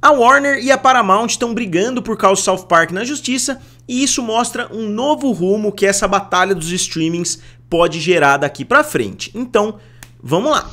A Warner e a Paramount estão brigando por causa do South Park na justiça, e isso mostra um novo rumo que essa batalha dos streamings pode gerar daqui pra frente. Então, vamos lá.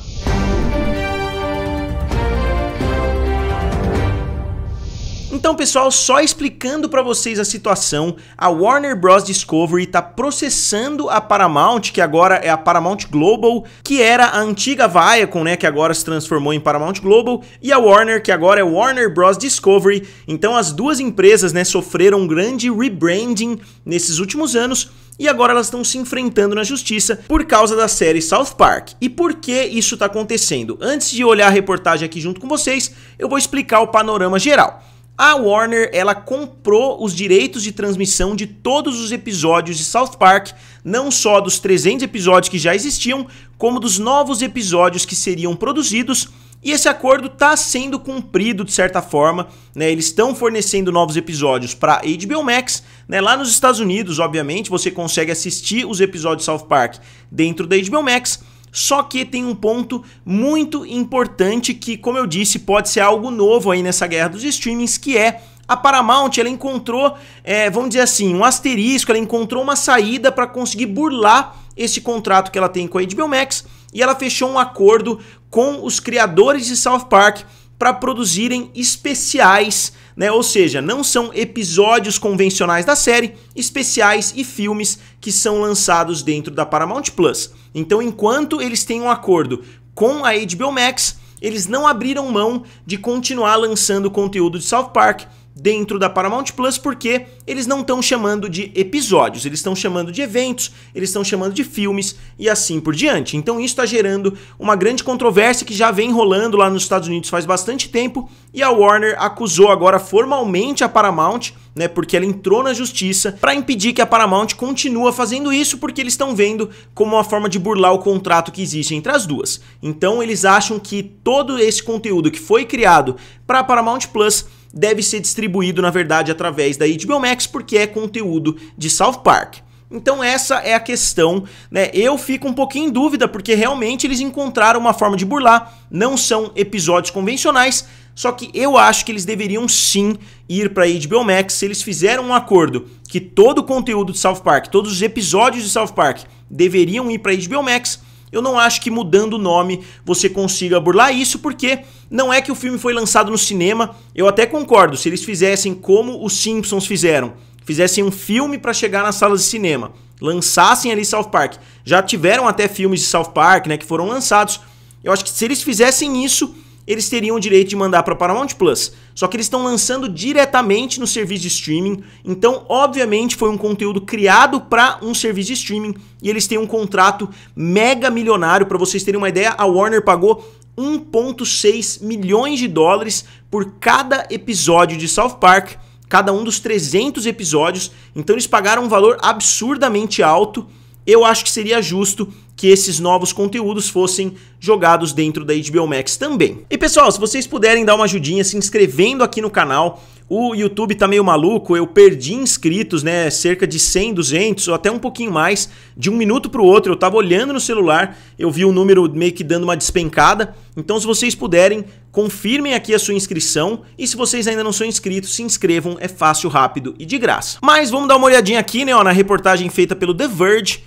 Então, pessoal, só explicando para vocês a situação, a Warner Bros Discovery está processando a Paramount, que agora é a Paramount Global, que era a antiga Viacom, né, que agora se transformou em Paramount Global, e a Warner, que agora é Warner Bros Discovery. Então, as duas empresas, né, sofreram um grande rebranding nesses últimos anos e agora elas estão se enfrentando na justiça por causa da série South Park. E por que isso está acontecendo? Antes de olhar a reportagem aqui junto com vocês, eu vou explicar o panorama geral. A Warner, ela comprou os direitos de transmissão de todos os episódios de South Park, não só dos 300 episódios que já existiam, como dos novos episódios que seriam produzidos. E esse acordo está sendo cumprido de certa forma, né? Eles estão fornecendo novos episódios para HBO Max, né? Lá nos Estados Unidos, obviamente, você consegue assistir os episódios de South Park dentro da HBO Max só que tem um ponto muito importante que, como eu disse, pode ser algo novo aí nessa guerra dos streamings, que é a Paramount ela encontrou, é, vamos dizer assim, um asterisco, ela encontrou uma saída para conseguir burlar esse contrato que ela tem com a HBO Max e ela fechou um acordo com os criadores de South Park para produzirem especiais, né? Ou seja, não são episódios convencionais da série, especiais e filmes que são lançados dentro da Paramount Plus. Então, enquanto eles têm um acordo com a HBO Max, eles não abriram mão de continuar lançando conteúdo de South Park dentro da Paramount Plus porque eles não estão chamando de episódios, eles estão chamando de eventos, eles estão chamando de filmes e assim por diante. Então isso está gerando uma grande controvérsia que já vem rolando lá nos Estados Unidos faz bastante tempo e a Warner acusou agora formalmente a Paramount, né, porque ela entrou na justiça para impedir que a Paramount continue fazendo isso porque eles estão vendo como uma forma de burlar o contrato que existe entre as duas. Então eles acham que todo esse conteúdo que foi criado para a Paramount Plus deve ser distribuído, na verdade, através da HBO Max, porque é conteúdo de South Park. Então essa é a questão, né? Eu fico um pouquinho em dúvida porque realmente eles encontraram uma forma de burlar, não são episódios convencionais, só que eu acho que eles deveriam sim ir para HBO Max se eles fizeram um acordo que todo o conteúdo de South Park, todos os episódios de South Park deveriam ir para HBO Max eu não acho que mudando o nome você consiga burlar isso, porque não é que o filme foi lançado no cinema. Eu até concordo, se eles fizessem como os Simpsons fizeram, fizessem um filme para chegar nas salas de cinema, lançassem ali South Park. Já tiveram até filmes de South Park, né, que foram lançados. Eu acho que se eles fizessem isso, eles teriam o direito de mandar para Paramount Plus. Só que eles estão lançando diretamente no serviço de streaming, então obviamente foi um conteúdo criado para um serviço de streaming e eles têm um contrato mega milionário para vocês terem uma ideia. A Warner pagou 1.6 milhões de dólares por cada episódio de South Park, cada um dos 300 episódios. Então eles pagaram um valor absurdamente alto eu acho que seria justo que esses novos conteúdos fossem jogados dentro da HBO Max também. E pessoal, se vocês puderem dar uma ajudinha se inscrevendo aqui no canal, o YouTube tá meio maluco, eu perdi inscritos, né, cerca de 100, 200 ou até um pouquinho mais, de um minuto para o outro, eu tava olhando no celular, eu vi o número meio que dando uma despencada, então se vocês puderem, confirmem aqui a sua inscrição e se vocês ainda não são inscritos, se inscrevam, é fácil, rápido e de graça. Mas vamos dar uma olhadinha aqui, né, ó, na reportagem feita pelo The Verge,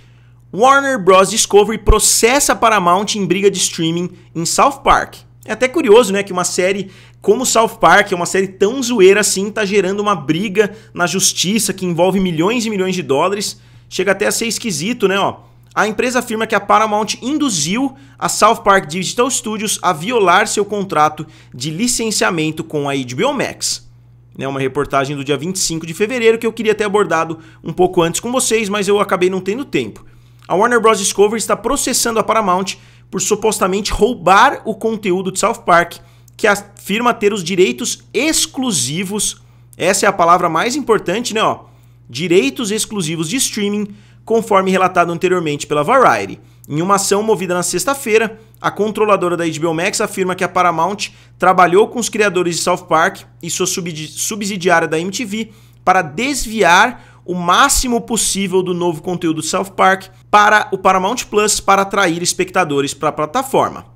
Warner Bros. Discovery processa Paramount em briga de streaming em South Park. É até curioso, né, que uma série como South Park, é uma série tão zoeira assim, tá gerando uma briga na justiça que envolve milhões e milhões de dólares. Chega até a ser esquisito, né, ó. A empresa afirma que a Paramount induziu a South Park Digital Studios a violar seu contrato de licenciamento com a HBO Max. É uma reportagem do dia 25 de fevereiro que eu queria ter abordado um pouco antes com vocês, mas eu acabei não tendo tempo a Warner Bros. Discovery está processando a Paramount por supostamente roubar o conteúdo de South Park, que afirma ter os direitos exclusivos. Essa é a palavra mais importante, né? Ó, direitos exclusivos de streaming, conforme relatado anteriormente pela Variety. Em uma ação movida na sexta-feira, a controladora da HBO Max afirma que a Paramount trabalhou com os criadores de South Park e sua subsidiária da MTV para desviar o máximo possível do novo conteúdo do South Park para o Paramount Plus para atrair espectadores para a plataforma.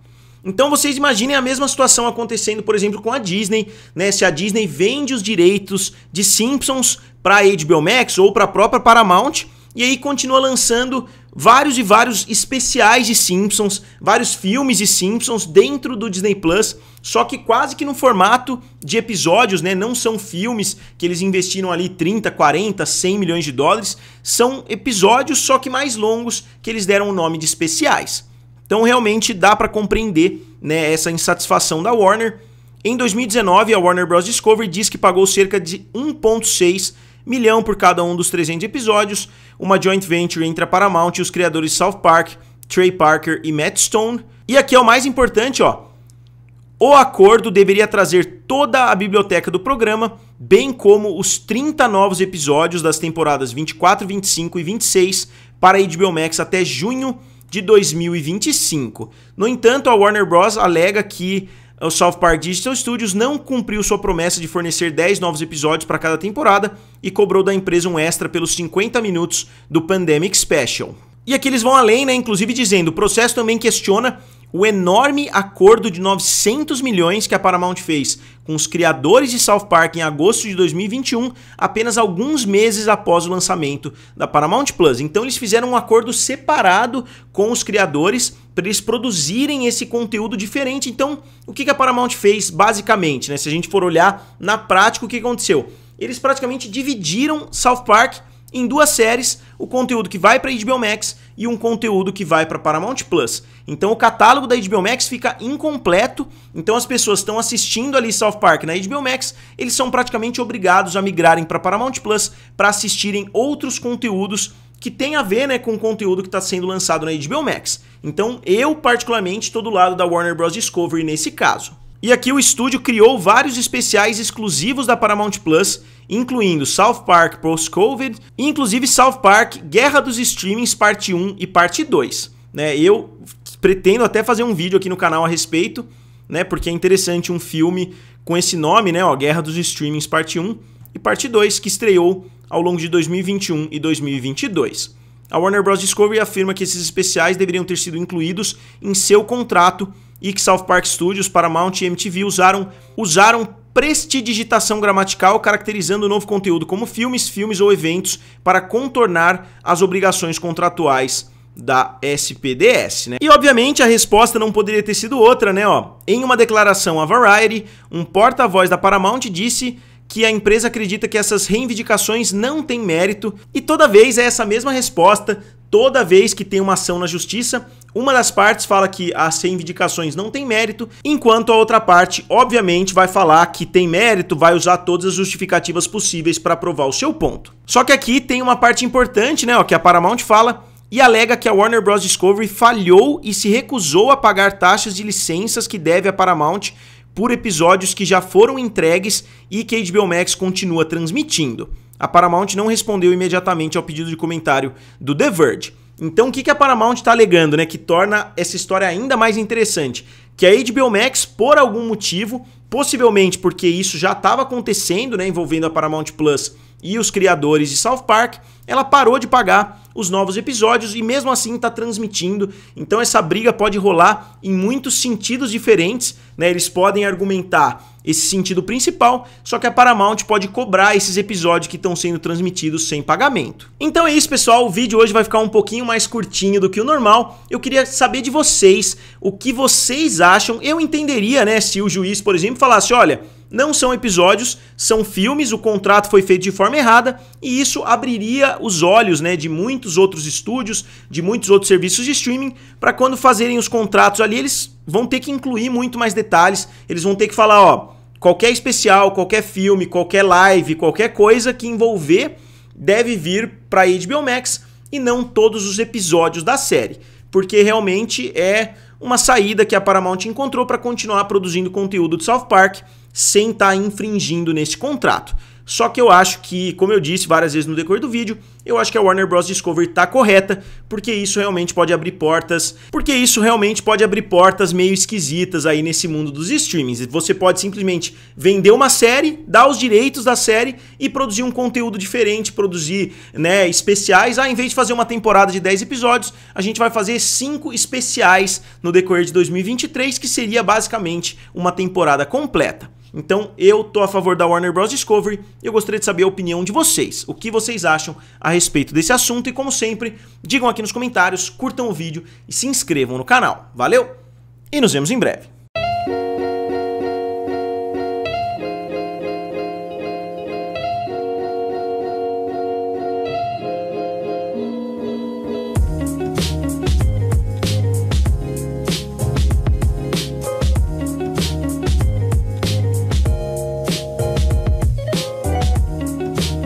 Então vocês imaginem a mesma situação acontecendo, por exemplo, com a Disney, né? Se a Disney vende os direitos de Simpsons para HBO Max ou para a própria Paramount e aí continua lançando vários e vários especiais de Simpsons, vários filmes de Simpsons dentro do Disney Plus, só que quase que no formato de episódios, né? Não são filmes que eles investiram ali 30, 40, 100 milhões de dólares, são episódios só que mais longos que eles deram o nome de especiais. Então realmente dá para compreender né, essa insatisfação da Warner. Em 2019, a Warner Bros. Discovery diz que pagou cerca de 1,6 milhão por cada um dos 300 episódios, uma joint venture entre a Paramount e os criadores South Park, Trey Parker e Matt Stone. E aqui é o mais importante, ó. O acordo deveria trazer toda a biblioteca do programa, bem como os 30 novos episódios das temporadas 24, 25 e 26 para a HBO Max até junho de 2025. No entanto, a Warner Bros. alega que o South Park Digital Studios não cumpriu sua promessa de fornecer 10 novos episódios para cada temporada e cobrou da empresa um extra pelos 50 minutos do Pandemic Special. E aqui eles vão além, né? Inclusive dizendo, o processo também questiona o enorme acordo de 900 milhões que a Paramount fez com os criadores de South Park em agosto de 2021, apenas alguns meses após o lançamento da Paramount Plus. Então eles fizeram um acordo separado com os criadores para eles produzirem esse conteúdo diferente. Então, o que a Paramount fez basicamente, né? Se a gente for olhar na prática o que aconteceu, eles praticamente dividiram South Park em duas séries, o conteúdo que vai para HBO Max e um conteúdo que vai para Paramount Plus. Então o catálogo da HBO Max fica incompleto, então as pessoas estão assistindo ali South Park na HBO Max, eles são praticamente obrigados a migrarem para Paramount Plus para assistirem outros conteúdos que tem a ver né, com o conteúdo que está sendo lançado na HBO Max. Então eu particularmente estou do lado da Warner Bros. Discovery nesse caso. E aqui o estúdio criou vários especiais exclusivos da Paramount Plus incluindo South Park Post-Covid inclusive South Park Guerra dos Streamings Parte 1 e Parte 2. Né? Eu pretendo até fazer um vídeo aqui no canal a respeito, né? porque é interessante um filme com esse nome, né? Ó, Guerra dos Streamings Parte 1 e Parte 2, que estreou ao longo de 2021 e 2022. A Warner Bros. Discovery afirma que esses especiais deveriam ter sido incluídos em seu contrato e que South Park Studios, Paramount e MTV usaram, usaram prestidigitação gramatical, caracterizando o novo conteúdo como filmes, filmes ou eventos para contornar as obrigações contratuais da SPDS, né? E obviamente a resposta não poderia ter sido outra, né, ó. Em uma declaração à Variety, um porta-voz da Paramount disse que a empresa acredita que essas reivindicações não têm mérito e toda vez é essa mesma resposta, toda vez que tem uma ação na justiça, uma das partes fala que as reivindicações não têm mérito, enquanto a outra parte, obviamente, vai falar que tem mérito, vai usar todas as justificativas possíveis para provar o seu ponto. Só que aqui tem uma parte importante, né, ó, que a Paramount fala e alega que a Warner Bros. Discovery falhou e se recusou a pagar taxas de licenças que deve à Paramount por episódios que já foram entregues e que HBO Max continua transmitindo. A Paramount não respondeu imediatamente ao pedido de comentário do The Verge. Então o que, a Paramount está alegando, né? Que torna essa história ainda mais interessante. Que a HBO Max, por algum motivo, possivelmente porque isso já estava acontecendo, né? Envolvendo a Paramount Plus e os criadores de South Park, ela parou de pagar os novos episódios e mesmo assim está transmitindo. Então essa briga pode rolar em muitos sentidos diferentes, né? Eles podem argumentar esse sentido principal, só que a Paramount pode cobrar esses episódios que estão sendo transmitidos sem pagamento. Então é isso, pessoal. O vídeo hoje vai ficar um pouquinho mais curtinho do que o normal. Eu queria saber de vocês o que vocês acham. Eu entenderia, né, se o juiz, por exemplo, falasse: olha não são episódios, são filmes, o contrato foi feito de forma errada e isso abriria os olhos né, de muitos outros estúdios, de muitos outros serviços de streaming, para quando fazerem os contratos ali, eles vão ter que incluir muito mais detalhes, eles vão ter que falar, ó, qualquer especial, qualquer filme, qualquer live, qualquer coisa que envolver deve vir para HBO Max e não todos os episódios da série, porque realmente é uma saída que a Paramount encontrou para continuar produzindo conteúdo de South Park sem estar tá infringindo nesse contrato. Só que eu acho que, como eu disse várias vezes no decorrer do vídeo, eu acho que a Warner Bros. Discovery tá correta, porque isso realmente pode abrir portas, porque isso realmente pode abrir portas meio esquisitas aí nesse mundo dos streamings. Você pode simplesmente vender uma série, dar os direitos da série e produzir um conteúdo diferente, produzir, né, especiais. Ah, em vez de fazer uma temporada de 10 episódios, a gente vai fazer 5 especiais no decorrer de 2023, que seria basicamente uma temporada completa. Então eu tô a favor da Warner Bros. Discovery e eu gostaria de saber a opinião de vocês. O que vocês acham a respeito desse assunto e como sempre, digam aqui nos comentários, curtam o vídeo e se inscrevam no canal. Valeu e nos vemos em breve.